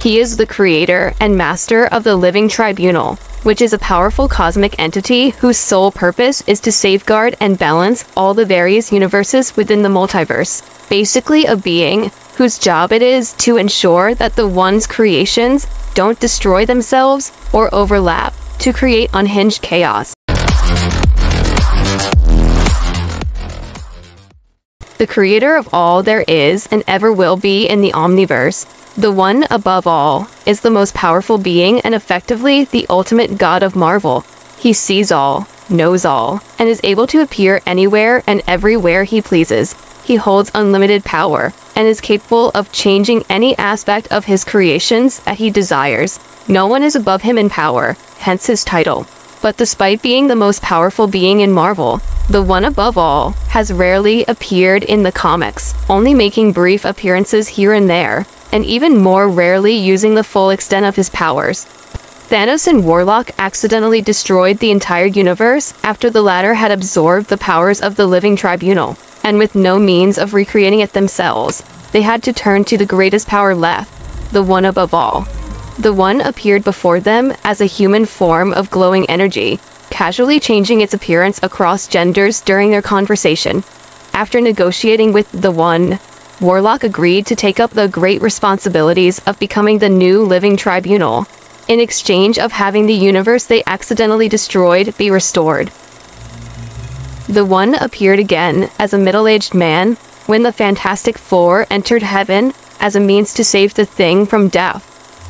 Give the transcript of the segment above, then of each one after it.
He is the creator and master of the Living Tribunal, which is a powerful cosmic entity whose sole purpose is to safeguard and balance all the various universes within the multiverse. Basically, a being whose job it is to ensure that the One's creations don't destroy themselves or overlap to create unhinged chaos. The creator of all there is and ever will be in the Omniverse, the one above all, is the most powerful being and effectively the ultimate god of Marvel. He sees all, knows all, and is able to appear anywhere and everywhere he pleases. He holds unlimited power and is capable of changing any aspect of his creations that he desires. No one is above him in power, hence his title. But despite being the most powerful being in Marvel, the one above all has rarely appeared in the comics, only making brief appearances here and there, and even more rarely using the full extent of his powers. Thanos and Warlock accidentally destroyed the entire universe after the latter had absorbed the powers of the Living Tribunal, and with no means of recreating it themselves, they had to turn to the greatest power left, the one above all. The one appeared before them as a human form of glowing energy, casually changing its appearance across genders during their conversation. After negotiating with the one, Warlock agreed to take up the great responsibilities of becoming the new living tribunal, in exchange of having the universe they accidentally destroyed be restored. The One appeared again as a middle-aged man when the Fantastic Four entered heaven as a means to save the Thing from death.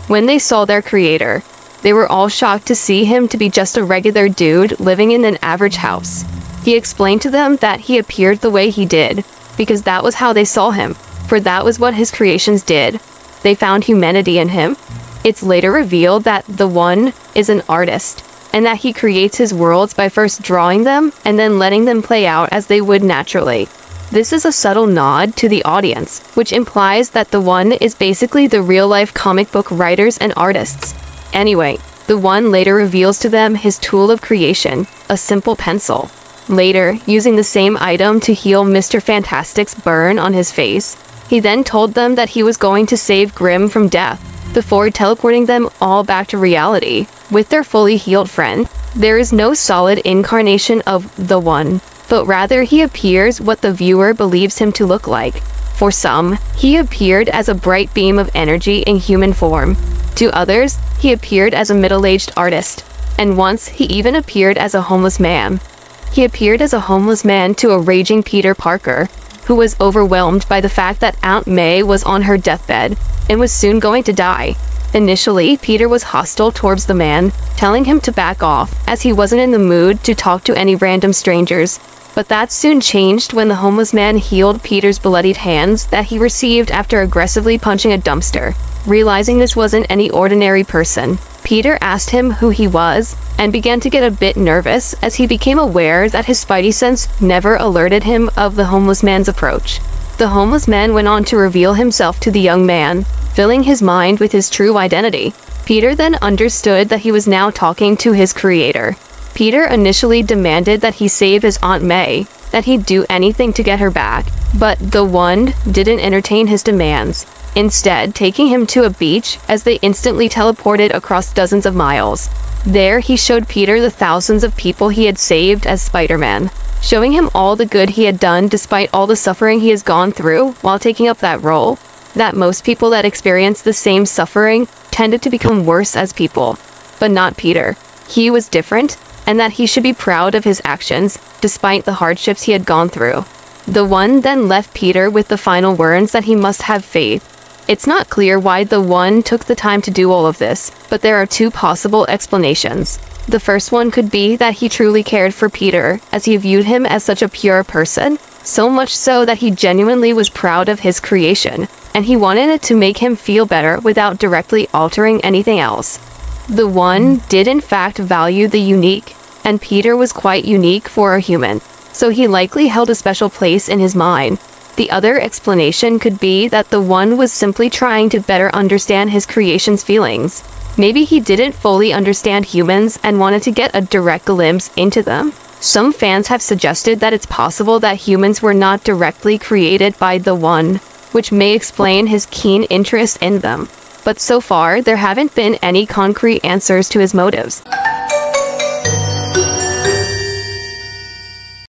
When they saw their creator, they were all shocked to see him to be just a regular dude living in an average house. He explained to them that he appeared the way he did, because that was how they saw him, for that was what his creations did. They found humanity in him. It's later revealed that the One is an artist, and that he creates his worlds by first drawing them and then letting them play out as they would naturally. This is a subtle nod to the audience, which implies that the One is basically the real-life comic book writers and artists. Anyway, the One later reveals to them his tool of creation, a simple pencil. Later, using the same item to heal Mr. Fantastic's burn on his face, he then told them that he was going to save Grimm from death, before teleporting them all back to reality, with their fully healed friend. There is no solid incarnation of the One, but rather he appears what the viewer believes him to look like. For some, he appeared as a bright beam of energy in human form. To others, he appeared as a middle-aged artist. And once, he even appeared as a homeless man. He appeared as a homeless man to a raging Peter Parker, who was overwhelmed by the fact that Aunt May was on her deathbed and was soon going to die. Initially, Peter was hostile towards the man, telling him to back off, as he wasn't in the mood to talk to any random strangers. But that soon changed when the homeless man healed Peter's bloodied hands that he received after aggressively punching a dumpster. Realizing this wasn't any ordinary person, Peter asked him who he was and began to get a bit nervous as he became aware that his spidey sense never alerted him of the homeless man's approach. The homeless man went on to reveal himself to the young man, filling his mind with his true identity. Peter then understood that he was now talking to his creator. Peter initially demanded that he save his Aunt May, that he'd do anything to get her back, but the one didn't entertain his demands, instead taking him to a beach as they instantly teleported across dozens of miles. There, he showed Peter the thousands of people he had saved as Spider-Man, showing him all the good he had done despite all the suffering he has gone through while taking up that role, that most people that experience the same suffering tended to become worse as people. But not Peter. He was different, and that he should be proud of his actions, despite the hardships he had gone through. The one then left Peter with the final words that he must have faith. It's not clear why the one took the time to do all of this, but there are two possible explanations. The first one could be that he truly cared for Peter, as he viewed him as such a pure person, so much so that he genuinely was proud of his creation, and he wanted it to make him feel better without directly altering anything else. The one did in fact value the unique, and Peter was quite unique for a human, so he likely held a special place in his mind. The other explanation could be that the one was simply trying to better understand his creation's feelings. Maybe he didn't fully understand humans and wanted to get a direct glimpse into them. Some fans have suggested that it's possible that humans were not directly created by the One, which may explain his keen interest in them. but so far there haven't been any concrete answers to his motives.